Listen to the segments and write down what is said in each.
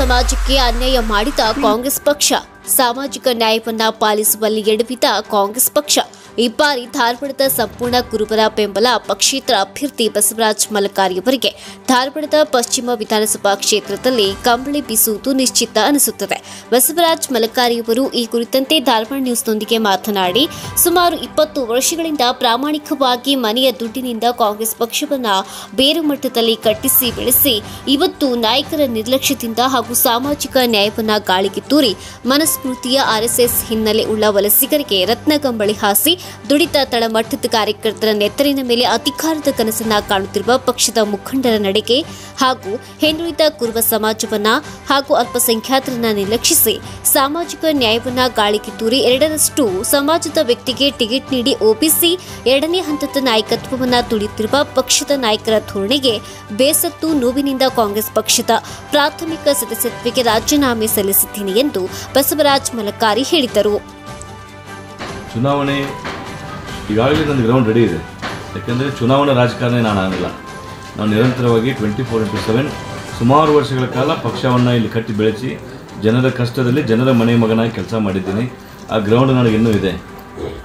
ಸಮಾಜಕ್ಕೆ ಅನ್ಯಾಯ ಮಾಡಿದ ಕಾಂಗ್ರೆಸ್ ಪಕ್ಷ. ಸಾಮಾಜಿಕ ನ್ಯಾಯವನ್ನ ಪಾಲಿಸುವಲ್ಲಿ ಎಡವಿದ ಕಾಂಗ್ರೆಸ್ ಪಕ್ಷ. ಈ ಬಾರಿ ಧಾರವಾಡದ ಸಂಪೂರ್ಣ ಕುರುಬರ ಬೆಂಬಲ ಪಕ್ಷೇತರ ಅಭ್ಯರ್ಥಿ ಬಸವರಾಜ ಮಲಕಾರಿಯವರಿಗೆ ಧಾರವಾಡದ ಪಶ್ಚಿಮ ವಿಧಾನಸಭಾ ಕ್ಷೇತ್ರದಲ್ಲಿ ಕಂಬಳಿ ಬೀಸುವುದು ನಿಶ್ಚಿತ ಅನಿಸುತ್ತದೆ. ಬಸವರಾಜ ಮಲಕಾರಿಯವರು ಈ ಕುರಿತಂತೆ ಧಾರವಾಡ ನ್ಯೂಸ್ನೊಂದಿಗೆ ಮಾತನಾಡಿ, ಸುಮಾರು ಇಪ್ಪತ್ತು ವರ್ಷಗಳಿಂದ ಪ್ರಾಮಾಣಿಕವಾಗಿ ಮನೆಯ ದುಡ್ಡಿನಿಂದ ಕಾಂಗ್ರೆಸ್ ಪಕ್ಷವನ್ನು ಬೇರು ಮಟ್ಟದಲ್ಲಿ ಕಟ್ಟಿಸಿ ಬೆಳೆಸಿ, ಇವತ್ತು ನಾಯಕರ ನಿರ್ಲಕ್ಷ್ಯದಿಂದ ಹಾಗೂ ಸಾಮಾಜಿಕ ನ್ಯಾಯವನ್ನು ಗಾಳಿಗೆ ತೂರಿ, ಮನಸ್ಫೂರ್ತಿಯ ಆರ್ಎಸ್ಎಸ್ ಹಿನ್ನೆಲೆ ಉಳ್ಳ ವಲಸಿಗರಿಗೆ ರತ್ನಗಂಬಳಿ ಹಾಸಿ ದುಡಿತ ತಳಮಟ್ಟದ ಕಾರ್ಯಕರ್ತರ ನೆತ್ತರಿನ ಮೇಲೆ ಅಧಿಕಾರದ ಕನಸನ್ನ ಕಾಣುತ್ತಿರುವ ಪಕ್ಷದ ಮುಖಂಡರ ನಡೆಗೆ ಹಾಗೂ ಹಿಂದುಳಿದ ಕುರುವ ಸಮಾಜವನ್ನ ಹಾಗೂ ಅಲ್ಪಸಂಖ್ಯಾತರನ್ನ ನಿರ್ಲಕ್ಷಿಸಿ ಸಾಮಾಜಿಕ ನ್ಯಾಯವನ್ನ ಗಾಳಿಗೆ ತೂರಿ ಎರಡರಷ್ಟು ಸಮಾಜದ ವ್ಯಕ್ತಿಗೆ ಟಿಕೆಟ್ ನೀಡಿ ಒಬಿಸಿ ಎರಡನೇ ಹಂತದ ನಾಯಕತ್ವವನ್ನ ತುಳಿಯುತ್ತಿರುವ ಪಕ್ಷದ ನಾಯಕರ ಧೋರಣೆಗೆ ಬೇಸತ್ತು ನೋವಿನಿಂದ ಕಾಂಗ್ರೆಸ್ ಪಕ್ಷದ ಪ್ರಾಥಮಿಕ ಸದಸ್ಯತ್ವಕ್ಕೆ ರಾಜೀನಾಮೆ ಸಲ್ಲಿಸಿದ್ದೀನಿ ಎಂದು ಬಸವರಾಜ್ ಮಲಕಾರಿ ಹೇಳಿದರು. ಚುನಾವಣೆ ಈಗಾಗಲೇ ನನ್ನ ಗ್ರೌಂಡ್ ರೆಡಿ ಇದೆ. ಯಾಕೆಂದರೆ ಚುನಾವಣಾ ರಾಜಕಾರಣ ನಾನು ಆಗಲ್ಲ. ನಾನು ನಿರಂತರವಾಗಿ ಟ್ವೆಂಟಿ ಫೋರ್ ಇಂಟು ಸೆವೆನ್ ಸುಮಾರು ವರ್ಷಗಳ ಕಾಲ ಪಕ್ಷವನ್ನು ಇಲ್ಲಿ ಕಟ್ಟಿ ಬೆಳೆಸಿ, ಜನರ ಕಷ್ಟದಲ್ಲಿ ಜನರ ಮನೆ ಮಗನಾಗಿ ಕೆಲಸ ಮಾಡಿದ್ದೀನಿ. ಆ ಗ್ರೌಂಡ್ ನನಗಿನ್ನೂ ಇದೆ.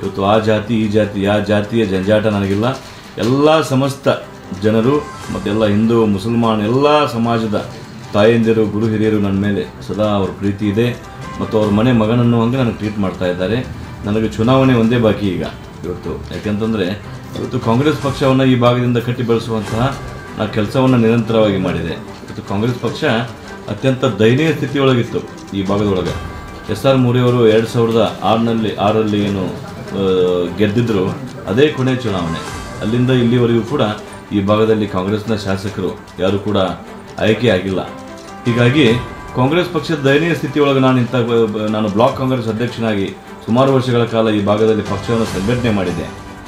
ಇವತ್ತು ಆ ಜಾತಿ, ಈ ಜಾತಿ ಆ ಜಾತಿಯ ಜಂಜಾಟ ನನಗಿಲ್ಲ. ಎಲ್ಲ ಸಮಸ್ತ ಜನರು ಮತ್ತೆಲ್ಲ ಹಿಂದೂ, ಮುಸಲ್ಮಾನ್, ಎಲ್ಲ ಸಮಾಜದ ತಾಯಂದಿರು, ಗುರು ಹಿರಿಯರು ನನ್ನ ಮೇಲೆ ಸದಾ ಅವ್ರ ಪ್ರೀತಿ ಇದೆ. ಮತ್ತು ಅವ್ರ ಮನೆ ಮಗನನ್ನು ಹಂಗೆ ನನಗೆ ಟ್ರೀಟ್ ಮಾಡ್ತಾ ಇದ್ದಾರೆ. ನನಗೆ ಚುನಾವಣೆ ಒಂದೇ ಬಾಕಿ ಈಗ. ಇವತ್ತು. ಯಾಕೆಂತಂದರೆ ಇವತ್ತು ಕಾಂಗ್ರೆಸ್ ಪಕ್ಷವನ್ನು ಈ ಭಾಗದಿಂದ ಕಟ್ಟಿ ಬೆಳೆಸುವಂತಹ ನಾ ಕೆಲಸವನ್ನು ನಿರಂತರವಾಗಿ ಮಾಡಿದೆ. ಇವತ್ತು ಕಾಂಗ್ರೆಸ್ ಪಕ್ಷ ಅತ್ಯಂತ ದಯನೀಯ ಸ್ಥಿತಿಯೊಳಗಿತ್ತು ಈ ಭಾಗದೊಳಗೆ. ಎಸ್ ಆರ್ ಮೂರಿಯವರು ಎರಡು ಸಾವಿರದ ಆರಿನಲ್ಲಿ ಆರಲ್ಲಿ ಏನು ಗೆದ್ದಿದ್ರು, ಅದೇ ಕೊನೆ ಚುನಾವಣೆ. ಅಲ್ಲಿಂದ ಇಲ್ಲಿವರೆಗೂ ಕೂಡ ಈ ಭಾಗದಲ್ಲಿ ಕಾಂಗ್ರೆಸ್ನ ಶಾಸಕರು ಯಾರು ಕೂಡ ಆಯ್ಕೆ ಆಗಿಲ್ಲ. ಹೀಗಾಗಿ ಕಾಂಗ್ರೆಸ್ ಪಕ್ಷದ ದಯನೀಯ ಸ್ಥಿತಿಯೊಳಗೆ ನಾನು ಇಂಥ ನಾನು ಬ್ಲಾಕ್ ಕಾಂಗ್ರೆಸ್ ಅಧ್ಯಕ್ಷನಾಗಿ ಸುಮಾರು ವರ್ಷಗಳ ಕಾಲ ಈ ಭಾಗದಲ್ಲಿ ಪಕ್ಷವನ್ನು ಸಂಘಟನೆ ಮಾಡಿದೆ.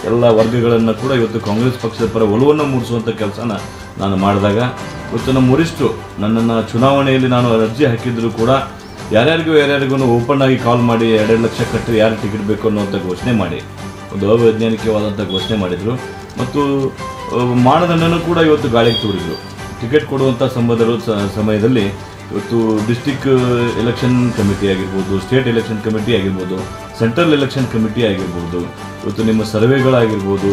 ಎಲ್ಲ ವರ್ಗಗಳನ್ನು ಕೂಡ ಇವತ್ತು ಕಾಂಗ್ರೆಸ್ ಪಕ್ಷದ ಪರ ಒಲವನ್ನು ಮೂಡಿಸುವಂಥ ಕೆಲಸನ ನಾನು ಮಾಡಿದಾಗ, ಇವತ್ತು ನಮ್ಮ ವರಿಷ್ಠರು ನನ್ನನ್ನು ಚುನಾವಣೆಯಲ್ಲಿ ನಾನು ಅರ್ಜಿ ಹಾಕಿದ್ರು ಕೂಡ ಯಾರ್ಯಾರಿಗೂ ಯಾರ್ಯಾರಿಗೂ ಓಪನ್ ಆಗಿ ಕಾಲ್ ಮಾಡಿ ಎರಡೆರಡು ಲಕ್ಷ ಕಟ್ಟರೆ ಯಾರು ಟಿಕೆಟ್ ಬೇಕು ಅನ್ನೋವಂಥ ಘೋಷಣೆ ಮಾಡಿ, ಒಂದು ಅವೈಜ್ಞಾನಿಕವಾದಂಥ ಘೋಷಣೆ ಮಾಡಿದರು. ಮತ್ತು ಮಾನದಂಡನೂ ಕೂಡ ಇವತ್ತು ಗಾಳಿಗೆ ತೂರಿದರು. ಟಿಕೆಟ್ ಕೊಡುವಂಥ ಸಂಬಂಧಗಳು ಸಮಯದಲ್ಲಿ ಇವತ್ತು ಡಿಸ್ಟಿಕ್ ಎಲೆಕ್ಷನ್ ಕಮಿಟಿ ಆಗಿರ್ಬೋದು, ಸ್ಟೇಟ್ ಎಲೆಕ್ಷನ್ ಕಮಿಟಿ ಆಗಿರ್ಬೋದು ಸೆಂಟ್ರಲ್ ಎಲೆಕ್ಷನ್ ಕಮಿಟಿ ಆಗಿರ್ಬೋದು, ಇವತ್ತು ನಿಮ್ಮ ಸರ್ವೆಗಳಾಗಿರ್ಬೋದು,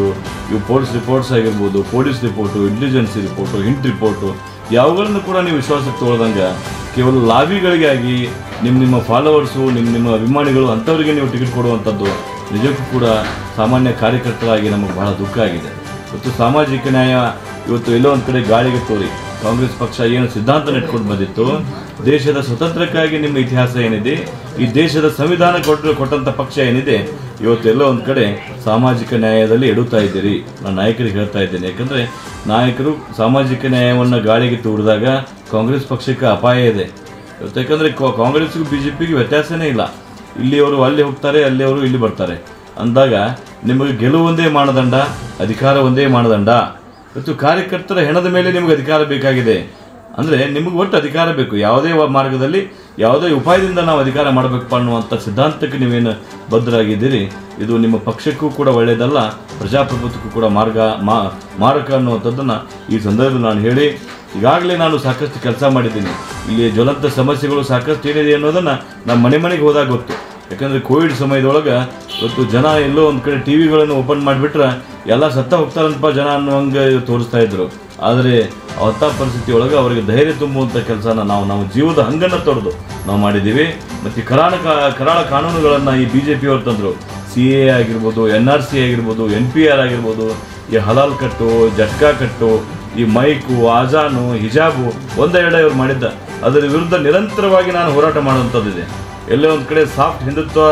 ಇವು ಪೊಲೀಸ್ ರಿಪೋರ್ಟ್ಸ್ ಆಗಿರ್ಬೋದು, police report intelligence report hint report, ಯಾವುಗಳನ್ನು ಕೂಡ ನೀವು ವಿಶ್ವಾಸಕ್ಕೆ ತೊಗೊಳ್ದಂಗೆ ಕೇವಲ ಲಾಬಿಗಳಿಗಾಗಿ ನಿಮ್ಮ ನಿಮ್ಮ ಫಾಲೋವರ್ಸು ನಿಮ್ಮ ನಿಮ್ಮ ಅಭಿಮಾನಿಗಳು ಅಂಥವರಿಗೆ ನೀವು ಟಿಕೆಟ್ ಕೊಡುವಂಥದ್ದು ನಿಜಕ್ಕೂ ಕೂಡ ಸಾಮಾನ್ಯ ಕಾರ್ಯಕರ್ತರಾಗಿ ನಮಗೆ ಬಹಳ ದುಃಖ ಆಗಿದೆ. ಇವತ್ತು ಸಾಮಾಜಿಕ ನ್ಯಾಯ ಇವತ್ತು ಎಲ್ಲೋ ಒಂದು ಕಡೆ ಗಾಳಿಗೆ ತೋರಿ. ಕಾಂಗ್ರೆಸ್ ಪಕ್ಷ ಏನು ಸಿದ್ಧಾಂತ ನೆಟ್ಕೊಂಡು ಬಂದಿತ್ತು, ದೇಶದ ಸ್ವತಂತ್ರಕ್ಕಾಗಿ ನಿಮ್ಮ ಇತಿಹಾಸ ಏನಿದೆ, ಈ ದೇಶದ ಸಂವಿಧಾನ ಕೊಟ್ಟು ಕೊಟ್ಟಂಥ ಪಕ್ಷ ಏನಿದೆ ಇವತ್ತು ಎಲ್ಲೋ ಒಂದು ಕಡೆ ಸಾಮಾಜಿಕ ನ್ಯಾಯದಲ್ಲಿ ಎಡುತ್ತಾ ಇದ್ದೀರಿ. ನಾನು ನಾಯಕರಿಗೆ ಹೇಳ್ತಾ ಇದ್ದೇನೆ, ಯಾಕಂದರೆ ನಾಯಕರು ಸಾಮಾಜಿಕ ನ್ಯಾಯವನ್ನು ಗಾಳಿಗೆ ತೂರಿದಾಗ ಕಾಂಗ್ರೆಸ್ ಪಕ್ಷಕ್ಕೆ ಅಪಾಯ ಇದೆ. ಇವತ್ತು ಯಾಕಂದರೆ ಕಾಂಗ್ರೆಸ್ಗೂ ಬಿ ಜೆ ಪಿಗೂ ವ್ಯತ್ಯಾಸನೇ ಇಲ್ಲ. ಇಲ್ಲಿಯವರು ಅಲ್ಲಿ ಹೋಗ್ತಾರೆ, ಅಲ್ಲಿಯವರು ಇಲ್ಲಿ ಬರ್ತಾರೆ. ಅಂದಾಗ ನಿಮಗೆ ಗೆಲುವು ಒಂದೇ ಮಾನದಂಡ, ಅಧಿಕಾರ ಒಂದೇ ಮಾನದಂಡ. ಇವತ್ತು ಕಾರ್ಯಕರ್ತರ ಹೆಣದ ಮೇಲೆ ನಿಮಗೆ ಅಧಿಕಾರ ಬೇಕಾಗಿದೆ. ಅಂದರೆ ನಿಮಗೆ ಒಟ್ಟು ಅಧಿಕಾರ ಬೇಕು. ಯಾವುದೇ ಮಾರ್ಗದಲ್ಲಿ ಯಾವುದೇ ಉಪಾಯದಿಂದ ನಾವು ಅಧಿಕಾರ ಮಾಡಬೇಕು ಅನ್ನುವಂಥ ಸಿದ್ಧಾಂತಕ್ಕೆ ನೀವೇನು ಬದ್ಧರಾಗಿದ್ದೀರಿ? ಇದು ನಿಮ್ಮ ಪಕ್ಷಕ್ಕೂ ಕೂಡ ಒಳ್ಳೆಯದಲ್ಲ, ಪ್ರಜಾಪ್ರಭುತ್ವಕ್ಕೂ ಕೂಡ ಮಾರ್ಗ ಮಾರಕ ಅನ್ನುವಂಥದ್ದನ್ನು ಈ ಸಂದರ್ಭದಲ್ಲಿ ನಾನು ಹೇಳಿ, ಈಗಾಗಲೇ ನಾನು ಸಾಕಷ್ಟು ಕೆಲಸ ಮಾಡಿದ್ದೀನಿ. ಇಲ್ಲಿ ಜ್ವಲಂತ ಸಮಸ್ಯೆಗಳು ಸಾಕಷ್ಟು ಏನಿದೆ ಅನ್ನೋದನ್ನು ನಮ್ಮ ಮನೆ ಮನೆಗೆ ಹೋದಾಗ ಗೊತ್ತು. ಯಾಕಂದರೆ ಕೋವಿಡ್ ಸಮಯದೊಳಗೆ ಇವತ್ತು ಜನ ಎಲ್ಲೋ ಒಂದು ಕಡೆ ಟಿ ವಿಗಳನ್ನು ಓಪನ್ ಮಾಡಿಬಿಟ್ರೆ ಎಲ್ಲ ಸತ್ತ ಹೋಗ್ತಾರಂತಪ್ಪ ಜನ ಅನ್ನುವಂಗೆ ತೋರಿಸ್ತಾ ಇದ್ರು. ಆದರೆ ಅಂಥ ಪರಿಸ್ಥಿತಿ ಒಳಗೆ ಅವರಿಗೆ ಧೈರ್ಯ ತುಂಬುವಂಥ ಕೆಲಸನ ನಾವು ನಾವು ಜೀವದ ಹಂಗನ್ನು ತೊಡೆದು ನಾವು ಮಾಡಿದ್ದೀವಿ. ಮತ್ತು ಕರಾಳ ಕರಾಳ ಕಾನೂನುಗಳನ್ನು ಈ ಬಿ ಜೆ ಪಿಯವರು ತಂದರು. ಸಿ ಎ ಆಗಿರ್ಬೋದು, ಎನ್ ಆರ್ ಸಿ ಆಗಿರ್ಬೋದು, ಎನ್ ಪಿ ಆರ್ ಆಗಿರ್ಬೋದು, ಈ ಹಲಾಲ್ ಕಟ್ಟು, ಜಟ್ಕಾ ಕಟ್ಟು, ಈ ಮೈಕು ಆಜಾನು ಹಿಜಾಬು, ಒಂದೆರಡ ಇವ್ರು ಮಾಡಿದ್ದ. ಅದರ ವಿರುದ್ಧ ನಿರಂತರವಾಗಿ ನಾನು ಹೋರಾಟ ಮಾಡುವಂಥದ್ದಿದೆ. ಎಲ್ಲೇ ಒಂದು ಕಡೆ ಸಾಫ್ಟ್ ಹಿಂದುತ್ವ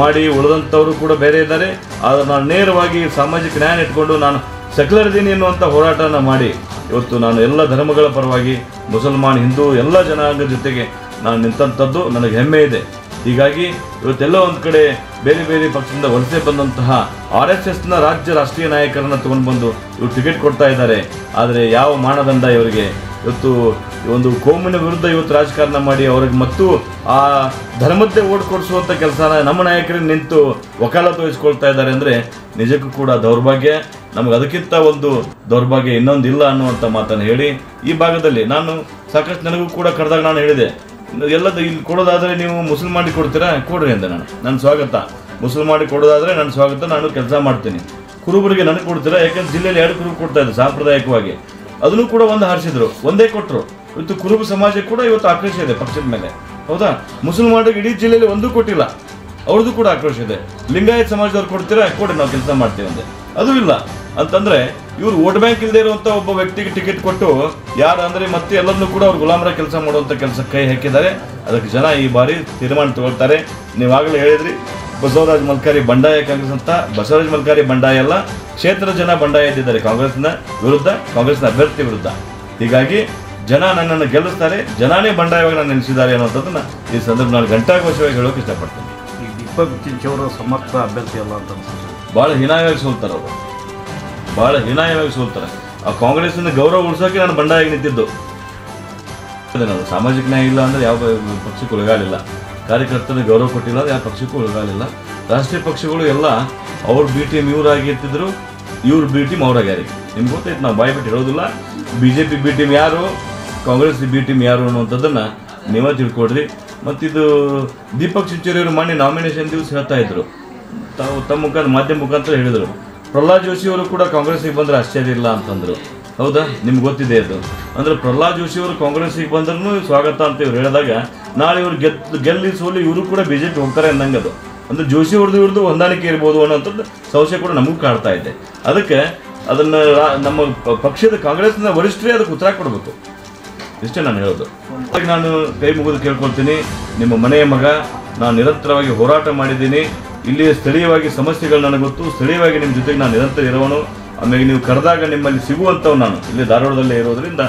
ಮಾಡಿ ಉಳಿದಂಥವರು ಕೂಡ ಬೇರೆ ಇದ್ದಾರೆ. ಆದರೆ ನಾನು ನೇರವಾಗಿ ಸಾಮಾಜಿಕ ನ್ಯಾಯ ಇಟ್ಕೊಂಡು ನಾನು ಸೆಕ್ಯುಲರ್ ಇದ್ದೀನಿ ಎನ್ನುವಂಥ ಹೋರಾಟನ ಮಾಡಿ. ಇವತ್ತು ನಾನು ಎಲ್ಲ ಧರ್ಮಗಳ ಪರವಾಗಿ ಮುಸಲ್ಮಾನ್, ಹಿಂದೂ ಎಲ್ಲ ಜನಾಂಗದ ಜೊತೆಗೆ ನಾನು ನಿಂತಂಥದ್ದು ನನಗೆ ಹೆಮ್ಮೆ ಇದೆ. ಹೀಗಾಗಿ ಇವತ್ತೆಲ್ಲ ಒಂದು ಕಡೆ ಬೇರೆ ಬೇರೆ ಪಕ್ಷದಿಂದ ವಲಸೆ ಬಂದಂತಹ ಆರ್ ಎಸ್ ಎಸ್ನ ರಾಜ್ಯ ರಾಷ್ಟ್ರೀಯ ನಾಯಕರನ್ನು ತೊಗೊಂಡು ಬಂದು ಇವರು ಟಿಕೆಟ್ ಕೊಡ್ತಾ ಇದ್ದಾರೆ. ಆದರೆ ಯಾವ ಮಾನದಂಡ ಇವರಿಗೆ? ಇವತ್ತು ಒಂದು ಕೋಮಿನ ವಿರುದ್ಧ ಇವತ್ತು ರಾಜಕಾರಣ ಮಾಡಿ ಅವ್ರಿಗೆ ಮತ್ತು ಆ ಧರ್ಮದ್ದೇ ಓಟ್ ಕೊಡಿಸುವಂಥ ಕೆಲಸನ ನಮ್ಮ ನಾಯಕರೇ ನಿಂತು ವಕಾಲತ್ತು ವಹಿಸ್ಕೊಳ್ತಾ ಇದ್ದಾರೆ ಅಂದರೆ ನಿಜಕ್ಕೂ ಕೂಡ ದೌರ್ಭಾಗ್ಯ. ನಮಗೆ ಅದಕ್ಕಿಂತ ಒಂದು ದೌರ್ಭಾಗ್ಯ ಇನ್ನೊಂದು ಇಲ್ಲ ಅನ್ನುವಂಥ ಮಾತನ್ನು ಹೇಳಿ ಈ ಭಾಗದಲ್ಲಿ ನಾನು ಸಾಕಷ್ಟು ನನಗೂ ಕೂಡ ಕರೆದಾಗ ನಾನು ಹೇಳಿದೆ ಎಲ್ಲದ ಇಲ್ಲಿ ಕೊಡೋದಾದರೆ ನೀವು ಮುಸಲ್ಮಾನಿ ಕೊಡ್ತೀರಾ? ಕೊಡ್ರಿ ಅಂತ ನಾನು. ನನ್ನ ಸ್ವಾಗತ. ಮುಸಲ್ಮಾನಿ ಕೊಡೋದಾದರೆ ನನ್ನ ಸ್ವಾಗತ, ನಾನು ಕೆಲಸ ಮಾಡ್ತೀನಿ. ಕುರುಬರಿಗೆ ನನಗೆ ಕೊಡ್ತೀರಾ? ಯಾಕಂದ್ರೆ ಜಿಲ್ಲೆಯಲ್ಲಿ ಎರಡು ಕುರುಬು ಕೊಡ್ತಾ ಇದ್ದೆ ಸಾಂಪ್ರದಾಯಿಕವಾಗಿ. ಅದನ್ನು ಕೂಡ ಒಂದು ಹಾರಿಸಿದ್ರು, ಒಂದೇ ಕೊಟ್ಟರು ಇವತ್ತು ಕುರುಬ ಸಮಾಜಕ್ಕೆ ಕೂಡ ಇವತ್ತು ಆಕ್ರೋಶ ಇದೆ ಪಕ್ಷದ ಮೇಲೆ. ಹೌದಾ? ಮುಸಲ್ಮಾನರಿಗೆ ಇಡೀ ಜಿಲ್ಲೆಯಲ್ಲಿ ಒಂದೂ ಕೊಟ್ಟಿಲ್ಲ. ಅವ್ರದ್ದು ಕೂಡ ಆಕ್ರೋಶ ಇದೆ. ಲಿಂಗಾಯತ್ ಸಮಾಜದವ್ರು ಕೊಡ್ತೀರಾ? ಕೊಡಿ, ನಾವು ಕೆಲಸ ಮಾಡ್ತೀವಿ ಅಂದೆ. ಅದು ಇಲ್ಲ. ಅಂತಂದ್ರೆ, ಇವರು ವೋಟ್ ಬ್ಯಾಂಕ್ ಇಲ್ಲದೆ ಇರುವಂತ ಒಬ್ಬ ವ್ಯಕ್ತಿಗೆ ಟಿಕೆಟ್ ಕೊಟ್ಟು, ಯಾರು ಅಂದ್ರೆ ಮತ್ತೆ ಎಲ್ಲರನ್ನೂ ಕೂಡ ಅವ್ರು ಗುಲಾಮರ ಕೆಲಸ ಮಾಡುವಂತ ಕೆಲಸ ಕೈ ಹಾಕಿದ್ದಾರೆ. ಅದಕ್ಕೆ ಜನ ಈ ಬಾರಿ ತೀರ್ಮಾನ ತಗೊಳ್ತಾರೆ. ನೀವಾಗಲೇ ಹೇಳಿದ್ರಿ. ಬಸವರಾಜ್ ಮಲ್ಕಾರಿ ಬಂಡಾಯ ಕಾಂಗ್ರೆಸ್ ಅಂತ. ಬಸವರಾಜ್ ಮಲ್ಕಾರಿ ಬಂಡಾಯ ಅಲ್ಲ ಕ್ಷೇತ್ರದ ಜನ ಬಂಡಾಯ ಎದ್ದಿದ್ದಾರೆ ಕಾಂಗ್ರೆಸ್ನ ವಿರುದ್ಧ ಕಾಂಗ್ರೆಸ್ನ ಅಭ್ಯರ್ಥಿ ವಿರುದ್ಧ. ಹೀಗಾಗಿ ಜನ ನನ್ನನ್ನು ಗೆಲ್ಲಿಸ್ತಾರೆ ಜನನೇ ಬಂಡಾಯವಾಗಿ ನಾನು ನಿಲ್ಲಿಸಿದ್ದಾರೆ ಅನ್ನೋದನ್ನು ಈ ಸಂದರ್ಭ ನಾನು ಗಂಟಾಘೋಷವಾಗಿ ಹೇಳೋಕೆ ಇಷ್ಟಪಡ್ತೀನಿ. ಈ ದೀಪಕ್ ಚಿಂಚವರ ಸಮರ್ಥ ಅಭ್ಯರ್ಥಿ ಅಲ್ಲ ಅಂತ ಅನ್ಸುತ್ತೆ. ಭಾಳ ಹೀನಾಯವಾಗಿ ಸೋಲ್ತಾರೆ ಅವರು. ಭಾಳ ಹೀನಾಯವಾಗಿ ಸೋಲ್ತಾರೆ. ಆ ಕಾಂಗ್ರೆಸ್ನ ಗೌರವ ಉಳಿಸೋಕೆ ನಾನು ಬಂಡಾಯ ನಿಂತಿದ್ದು. ನಾವು ಸಾಮಾಜಿಕ ನ್ಯಾಯ ಇಲ್ಲ ಅಂದ್ರೆ ಯಾವ ಪಕ್ಷಕ್ಕೆ ಉಳಗಾಲಿಲ್ಲ ಕಾರ್ಯಕರ್ತನ ಗೌರವ ಕೊಟ್ಟಿಲ್ಲ, ಯಾವ ಪಕ್ಷಕ್ಕೂ ಒಳಗಾಗಲಿಲ್ಲ. ರಾಷ್ಟ್ರೀಯ ಪಕ್ಷಗಳು ಎಲ್ಲ ಅವ್ರ ಬಿ ಟೀಮ್ ಇವರಾಗಿ ಇರ್ತಿದ್ರು, ಇವ್ರ ಬಿ ಟೀಮ್ ಅವ್ರಾಗಿ ಯಾರಿಗೆ? ನಿಮ್ಗೆ ಗೊತ್ತೈತೆ ನಾವು ಬಾಯಿ ಬಿಟ್ಟು ಹೇಳೋದಿಲ್ಲ. B J P B team ಯಾರು, ಕಾಂಗ್ರೆಸ್ ಬಿ ಟೀಮ್ ಯಾರು ಅನ್ನುವಂಥದ್ದನ್ನು ನೀವೇ ತಿಳ್ಕೊಡ್ರಿ ಮತ್ತಿದು ದೀಪಕ್ ಅವರು ಮೊನ್ನೆ ನಾಮಿನೇಷನ್ ದಿವಸ ಹೇಳ್ತಾ ಇದ್ರು. ತಾವು ತಮ್ಮ ಮುಖಾಂತರ ಮಾಧ್ಯಮ ಮುಖಾಂತರ ಹೇಳಿದರು. ಪ್ರಹ್ಲಾದ್ ಜೋಶಿ ಅವರು ಕೂಡ ಕಾಂಗ್ರೆಸ್ಗೆ ಬಂದ್ರೆ ಆಶ್ಚರ್ಯ ಇಲ್ಲ ಅಂತಂದ್ರು. ಹೌದಾ? ನಿಮ್ಗೆ ಗೊತ್ತಿದೆ ಅದು. ಅಂದ್ರೆ ಪ್ರಹ್ಲಾದ್ ಜೋಶಿ ಅವರು ಕಾಂಗ್ರೆಸ್ಸಿಗೆ ಬಂದ್ರೂ ಸ್ವಾಗತ ಅಂತ ಇವ್ರು ಹೇಳಿದಾಗ, ನಾಳೆ ಇವ್ರು ಗೆದ್ದು ಗೆಲ್ಲಿ ಸೋಲಿ ಇವರು ಕೂಡ ಬಿಜೆಪಿ ಹೋಗ್ತಾರೆ ಅಂದಂಗೆ ಅದು. ಅಂದ್ರೆ ಜೋಶಿ ಅವ್ರದ್ದು ಇವ್ರದ್ದು ಹೊಂದಾಣಿಕೆ ಇರ್ಬೋದು ಅನ್ನೋಂಥದ್ದು ಸಂಶಯ ಕೂಡ ನಮಗೂ ಕಾಡ್ತಾ ಇದೆ. ಅದಕ್ಕೆ ಅದನ್ನ ನಮ್ಮ ಪ- ಪಕ್ಷದ ಕಾಂಗ್ರೆಸ್ನ ವರಿಷ್ಠರೇ ಅದಕ್ಕೆ ಉತ್ತರ ಕೊಡಬೇಕು. ಇಷ್ಟೇ ನಾನು ಹೇಳೋದು. ಹಾಗಾಗಿ ನಾನು ಕೈ ಮುಗಿದು ಕೇಳ್ಕೊಳ್ತೀನಿ. ನಿಮ್ಮ ಮನೆಯ ಮಗ, ನಾನು ನಿರಂತರವಾಗಿ ಹೋರಾಟ ಮಾಡಿದ್ದೀನಿ. ಇಲ್ಲಿ ಸ್ಥಳೀಯವಾಗಿ ಸಮಸ್ಯೆಗಳು ನನಗೆ ಗೊತ್ತು. ಸ್ಥಳೀಯವಾಗಿ ನಿಮ್ಮ ಜೊತೆಗೆ ನಾನು ನಿರಂತರ ಇರೋನು ಆಮೇಲೆ ನೀವು ಕರೆದಾಗ ನಿಮ್ಮಲ್ಲಿ ಸಿಗುವಂಥವು ನಾನು. ಇಲ್ಲಿ ಧಾರವಾಡದಲ್ಲೇ ಇರೋದ್ರಿಂದ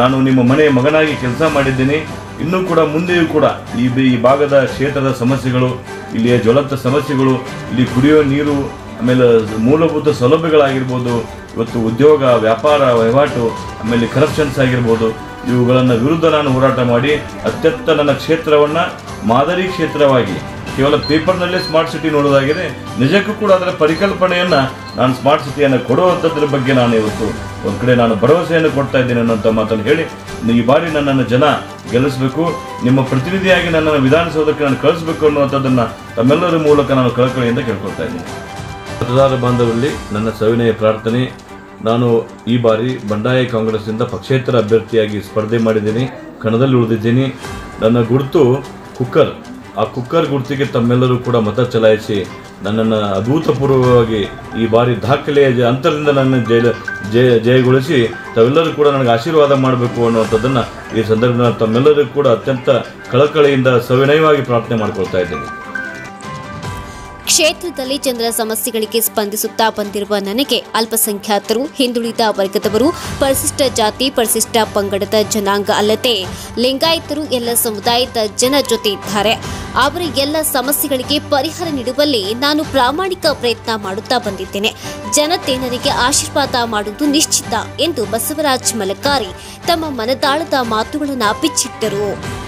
ನಾನು ನಿಮ್ಮ ಮನೆಯ ಮಗನಾಗಿ ಕೆಲಸ ಮಾಡಿದ್ದೀನಿ. ಇನ್ನೂ ಕೂಡ ಮುಂದೆಯೂ ಕೂಡ ಈ ಈ ಭಾಗದ ಕ್ಷೇತ್ರದ ಸಮಸ್ಯೆಗಳು, ಇಲ್ಲಿಯ ಜ್ವಲಂತ ಸಮಸ್ಯೆಗಳು, ಇಲ್ಲಿ ಕುಡಿಯೋ ನೀರು, ಆಮೇಲೆ ಮೂಲಭೂತ ಸೌಲಭ್ಯಗಳಾಗಿರ್ಬೋದು, ಇವತ್ತು ಉದ್ಯೋಗ, ವ್ಯಾಪಾರ, ವಹಿವಾಟು, ಆಮೇಲೆ ಕರಪ್ಷನ್ಸ್ ಆಗಿರ್ಬೋದು, ಇವುಗಳನ್ನು ವಿರುದ್ಧ ನಾನು ಹೋರಾಟ ಮಾಡಿ ಅತ್ಯಂತ ನನ್ನ ಕ್ಷೇತ್ರವನ್ನು ಮಾದರಿ ಕ್ಷೇತ್ರವಾಗಿ ಕೇವಲ ಪೇಪರ್ನಲ್ಲೇ ಸ್ಮಾರ್ಟ್ ಸಿಟಿ ನೋಡೋದಾಗಿದೆ. ನಿಜಕ್ಕೂ ಕೂಡ ಅದರ ಪರಿಕಲ್ಪನೆಯನ್ನು ನಾನು ಸ್ಮಾರ್ಟ್ ಸಿಟಿಯನ್ನು ಕೊಡುವಂಥದ್ರ ಬಗ್ಗೆ ನಾನು ಇವತ್ತು ಒಂದು ಕಡೆ ನಾನು ಭರವಸೆಯನ್ನು ಕೊಡ್ತಾ ಇದ್ದೇನೆ ಅನ್ನೋಂಥ ಮಾತನ್ನು ಹೇಳಿ ಈ ಬಾರಿ ನನ್ನನ್ನು ಜನ ಗೆಲ್ಲಿಸಬೇಕು, ನಿಮ್ಮ ಪ್ರತಿನಿಧಿಯಾಗಿ ನನ್ನನ್ನು ವಿಧಾನಸೌಧಕ್ಕೆ ನಾನು ಕಳಿಸಬೇಕು ಅನ್ನುವಂಥದ್ದನ್ನು ತಮ್ಮೆಲ್ಲರ ಮೂಲಕ ನಾನು ಕಳಕಳಿಯಿಂದ ಕೇಳ್ಕೊಳ್ತಾ ಇದ್ದೀನಿ. ಮತದಾರ ಬಾಂಧವರಲ್ಲಿ ನನ್ನ ಸವಿನಯ ಪ್ರಾರ್ಥನೆ, ನಾನು ಈ ಬಾರಿ ಬಂಡಾಯ ಕಾಂಗ್ರೆಸ್ನಿಂದ ಪಕ್ಷೇತರ ಅಭ್ಯರ್ಥಿಯಾಗಿ ಸ್ಪರ್ಧೆ ಮಾಡಿದ್ದೀನಿ, ಕಣದಲ್ಲಿ ಉಳಿದಿದ್ದೀನಿ. ನನ್ನ ಗುರುತು ಕುಕ್ಕರ್. ಆ ಕುಕ್ಕರ್ ಗುರುತಿಗೆ ತಮ್ಮೆಲ್ಲರೂ ಕೂಡ ಮತ ಚಲಾಯಿಸಿ ನನ್ನನ್ನು ಅಭೂತಪೂರ್ವವಾಗಿ ಈ ಬಾರಿ ದಾಖಲೆಯ ಅಂತರದಿಂದ ನನ್ನ ಜಯ ಜಯ ಜಯಗೊಳಿಸಿ ತಾವೆಲ್ಲರೂ ಕೂಡ ನನಗೆ ಆಶೀರ್ವಾದ ಮಾಡಬೇಕು ಅನ್ನುವಂಥದ್ದನ್ನು ಈ ಸಂದರ್ಭದಲ್ಲಿ ತಮ್ಮೆಲ್ಲರಿಗೂ ಕೂಡ ಅತ್ಯಂತ ಕಳಕಳಿಯಿಂದ ಸವಿನಯವಾಗಿ ಪ್ರಾರ್ಥನೆ ಮಾಡ್ಕೊಳ್ತಾ ಇದ್ದೀನಿ. ಕ್ಷೇತ್ರದಲ್ಲಿ ಜನರ ಸಮಸ್ಯೆಗಳಿಗೆ ಸ್ಪಂದಿಸುತ್ತಾ ಬಂದಿರುವ ನನಗೆ ಅಲ್ಪಸಂಖ್ಯಾತರು, ಹಿಂದುಳಿದ ವರ್ಗದವರು, ಪರಿಶಿಷ್ಟ ಜಾತಿ, ಪರಿಶಿಷ್ಟ ಪಂಗಡದ ಜನಾಂಗ ಅಲ್ಲದೆ ಲಿಂಗಾಯತರು ಎಲ್ಲ ಸಮುದಾಯದ ಜನ ಜೊತೆ ಇದ್ದಾರೆ. ಅವರ ಎಲ್ಲ ಸಮಸ್ಯೆಗಳಿಗೆ ಪರಿಹಾರ ನೀಡುವಲ್ಲಿ ನಾನು ಪ್ರಾಮಾಣಿಕ ಪ್ರಯತ್ನ ಮಾಡುತ್ತಾ ಬಂದಿದ್ದೇನೆ. ಜನತೆ ನನಗೆ ಆಶೀರ್ವಾದ ಮಾಡುವುದು ನಿಶ್ಚಿತ ಎಂದು ಬಸವರಾಜ್ ಮಲಕಾರಿ ತಮ್ಮ ಮನದಾಳದ ಮಾತುಗಳನ್ನು ಬಿಚ್ಚಿಟ್ಟರು.